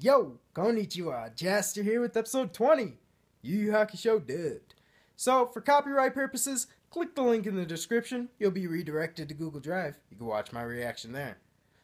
Yo, konnichiwa, Jaster here with episode 20, Yu Yu Hakusho dubbed. So, for copyright purposes, click the link in the description. You'll be redirected to Google Drive. You can watch my reaction there.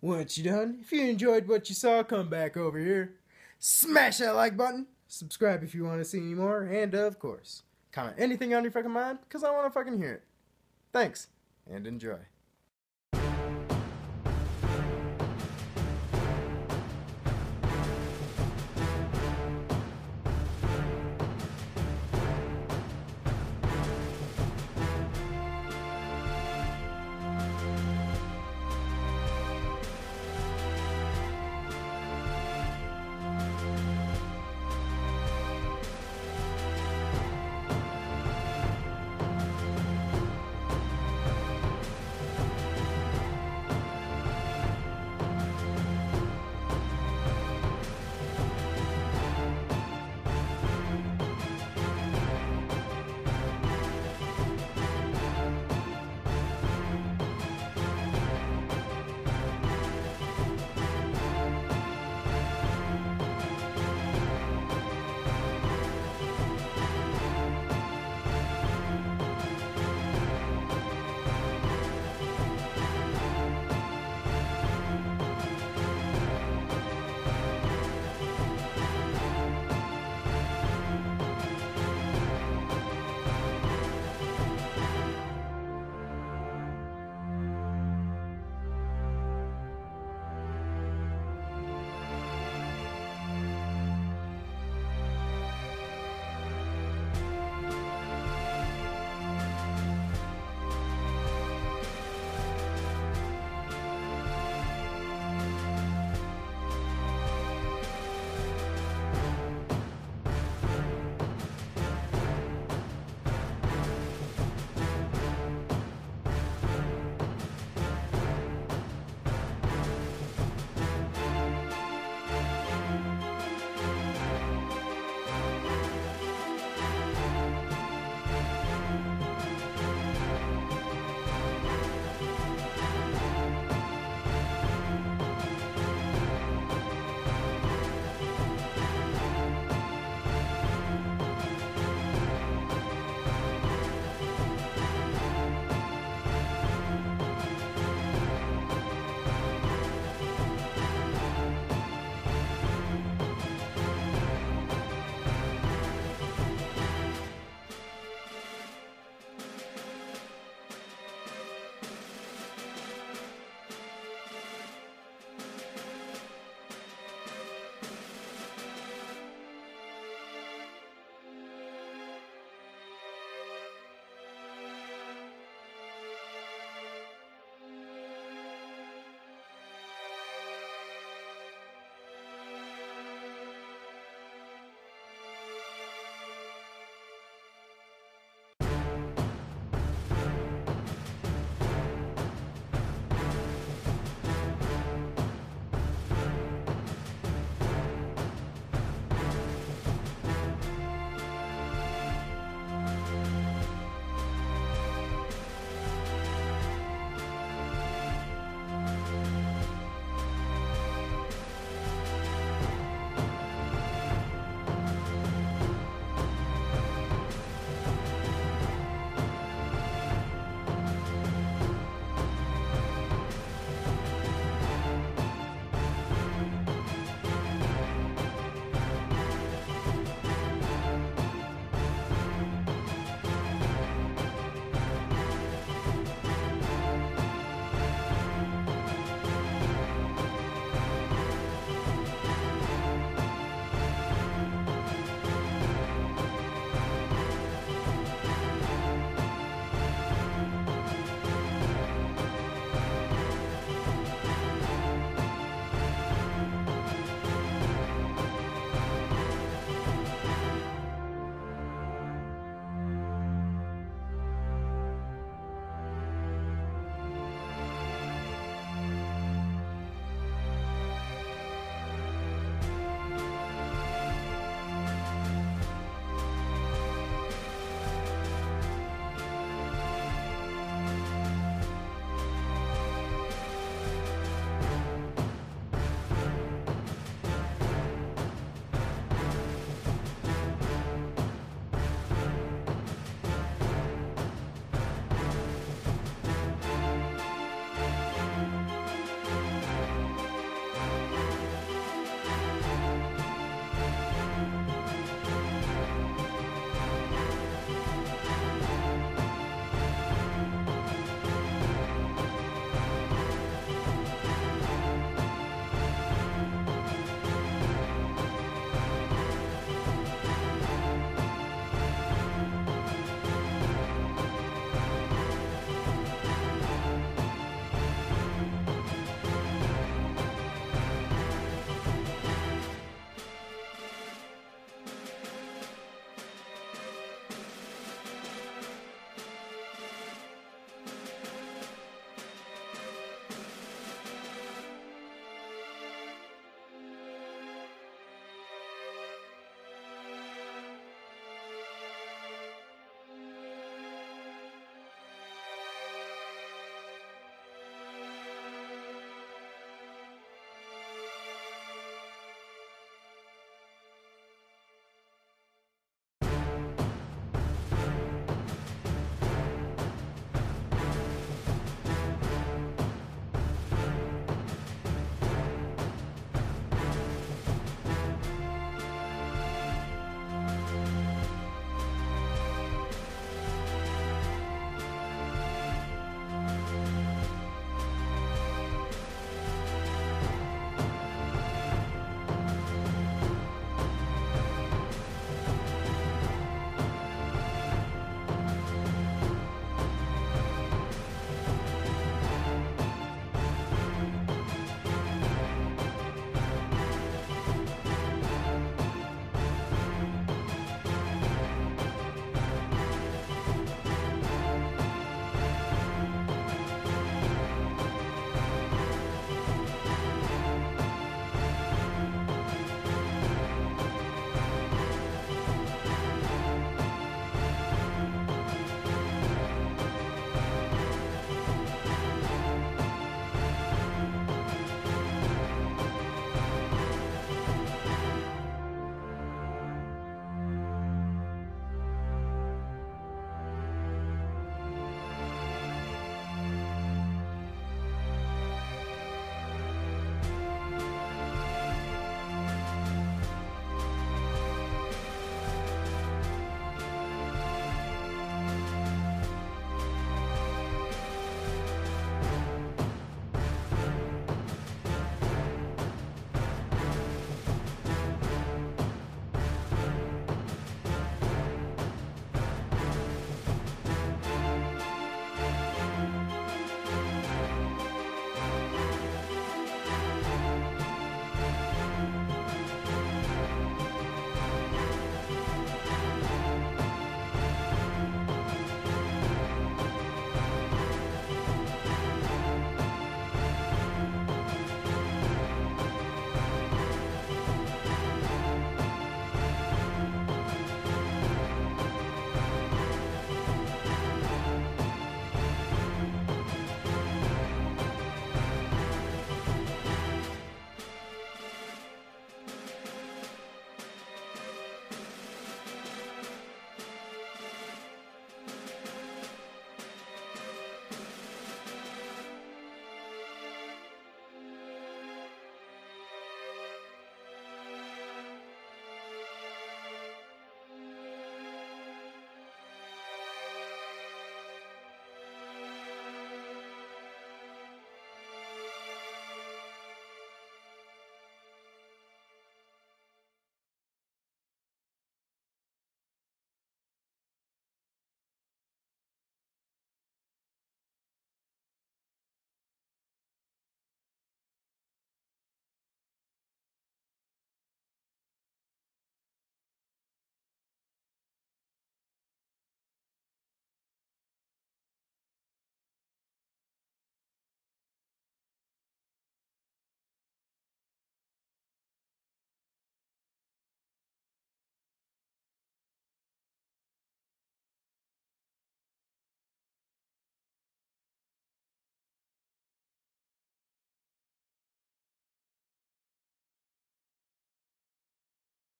Once you're done, if you enjoyed what you saw, come back over here. Smash that like button. Subscribe if you want to see any more. And, of course, comment anything on your fucking mind, because I want to fucking hear it. Thanks, and enjoy.